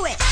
to it.